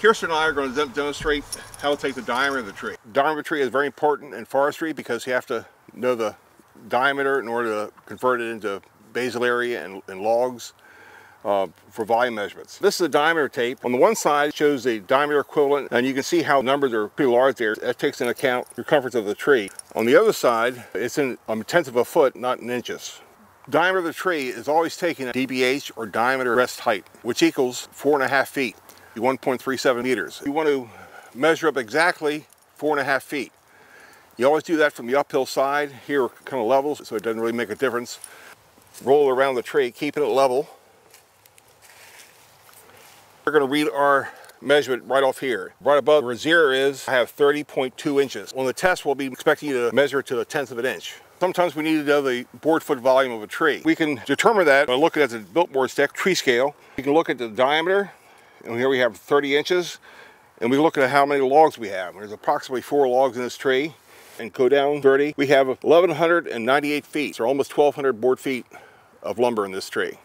Kirsten and I are going to demonstrate how to take the diameter of the tree. Diameter of the tree is very important in forestry because you have to know the diameter in order to convert it into basal area and, and logs uh, for volume measurements. This is a diameter tape. On the one side shows the diameter equivalent and you can see how numbers are pretty large there. That takes into account the circumference of the tree. On the other side it's in a tenth of a foot, not in inches. Diameter of the tree is always taken at DBH or diameter breast height, which equals four and a half feet. 1.37 meters. You want to measure up exactly four and a half feet. You always do that from the uphill side. Here kind of levels, so it doesn't really make a difference. Roll around the tree, keeping it level. We're going to read our measurement right off here. Right above where zero is, I have 30.2 inches. On the test, we'll be expecting you to measure to a tenth of an inch. Sometimes we need to know the board foot volume of a tree. We can determine that by looking at the Biltmore stick tree scale. You can look at the diameter, and here we have 30 inches. And we look at how many logs we have. There's approximately four logs in this tree. And go down 30, we have 1,198 feet, so almost 1,200 board feet of lumber in this tree.